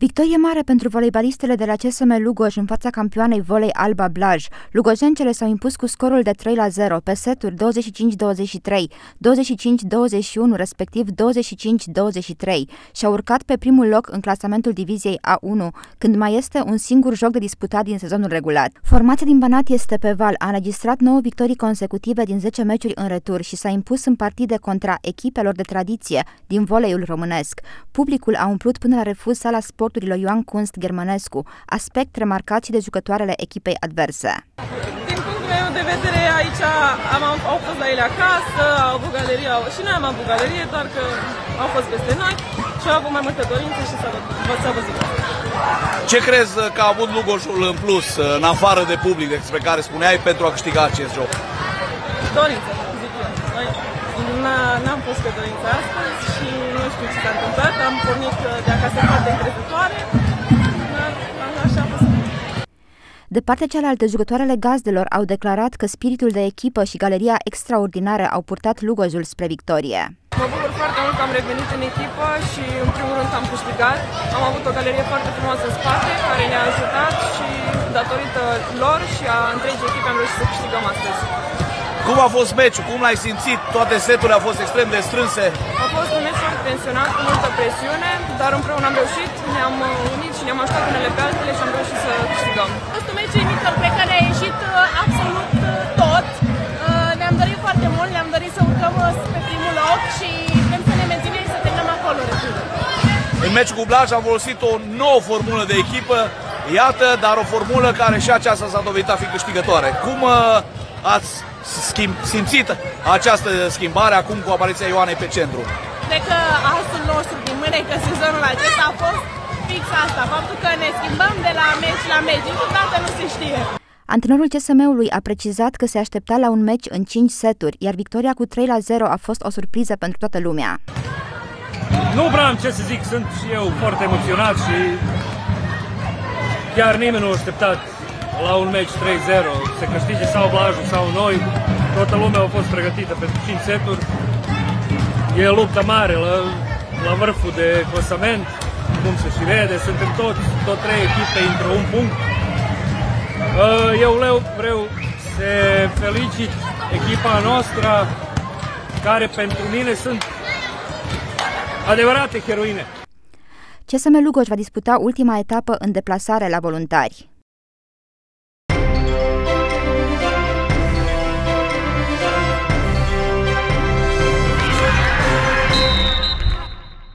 Victorie mare pentru voleibalistele de la CSM Lugoj în fața campioanei volei Alba Blaj. Lugojencele s-au impus cu scorul de 3 la 0 pe seturi 25-23, 25-21, respectiv 25-23 și au urcat pe primul loc în clasamentul diviziei A1, când mai este un singur joc de disputat din sezonul regulat. Formația din Banat este pe val, a înregistrat 9 victorii consecutive din 10 meciuri în retur și s-a impus în partide contra echipelor de tradiție din voleiul românesc. Publicul a umplut până la refuz sala sport sporturilor Ioan Kunst Germănescu, aspect remarcat și de jucătoarele echipei adverse. Din punctul meu de vedere, aici am, au fost la ele acasă, au avut galerie, au, și noi am avut galerie, doar că au fost peste noi și au avut mai multe dorințe și s-a văzut. Ce crezi că a avut Lugojul în plus, în afară de public despre care spuneai, pentru a câștiga acest joc? Dorință, zic eu. N-am fost pe dorința astăzi și nu știu ce s-a întâmplat. Am pornit de acasă foarte încrezătoare. Așa a fost. De partea cealaltă, jucătoarele gazdelor au declarat că spiritul de echipă și galeria extraordinară au purtat Lugojul spre victorie. Mă bucur foarte mult că am revenit în echipă și în primul rând am câștigat. Am avut o galerie foarte frumoasă în spate care ne-a ajutat și datorită lor și a întregii echipe am reușit să câștigăm astăzi. Cum a fost meciul? Cum l-ai simțit? Toate seturile au fost extrem de strânse. A fost un meci foarte tensionat, cu multă presiune, dar împreună am reușit, ne-am unit și ne-am ajutat unele pe altele și am reușit să câștigăm. A fost un meci uimitor pe care a ieșit uh, absolut uh, tot. Uh, ne-am dorit foarte mult, ne-am dorit să urcăm pe primul loc și vrem să ne menținem și să terminăm acolo. În meciul cu Blaj am folosit o nouă formulă de echipă, iată, dar o formulă care și aceasta s-a dovedit a fi câștigătoare. Cum ați schimb, simțit această schimbare acum cu apariția Ioanei pe centru? Cred că asul nostru din mâine că sezonul acesta a fost fix asta, faptul că ne schimbăm de la meci la meci, niciodată nu se știe. Antrenorul CSM-ului a precizat că se aștepta la un meci în 5 seturi, iar victoria cu 3 la 0 a fost o surpriză pentru toată lumea. Nu vreau ce să zic, sunt și eu foarte emoționat și chiar nimeni nu a așteptat la un meci 3-0, se câștige sau Blajul sau noi, toată lumea a fost pregătită pentru 5 seturi. E lupta mare la, la vârful de clasament, cum se și vede, suntem toți, tot trei echipe într un punct. Uh, eu vreau să felicit echipa noastră care pentru mine sunt adevărate heroine. CSM Lugoj va disputa ultima etapă în deplasare la voluntari.